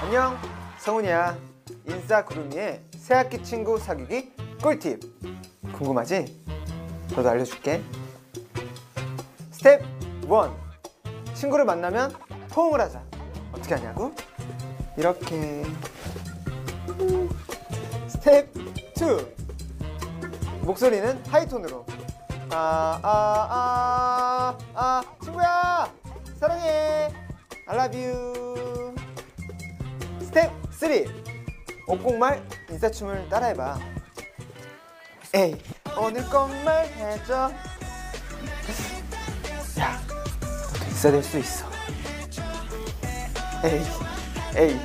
안녕 성운이야. 인싸 구름이의 새학기 친구 사귀기 꿀팁. 궁금하지? 너도 알려줄게. 스텝 1 친구를 만나면 포옹을 하자. 어떻게 하냐고? 이렇게. 스텝 2 목소리는 high tone으로. 아아아아 친구야. 사랑해. I love you step 3 오꼭말 인사춤을 따라해봐. 에이 오늘 꼭 말 해줘. 야 너도 인싸 될 수 있어? 에이 에이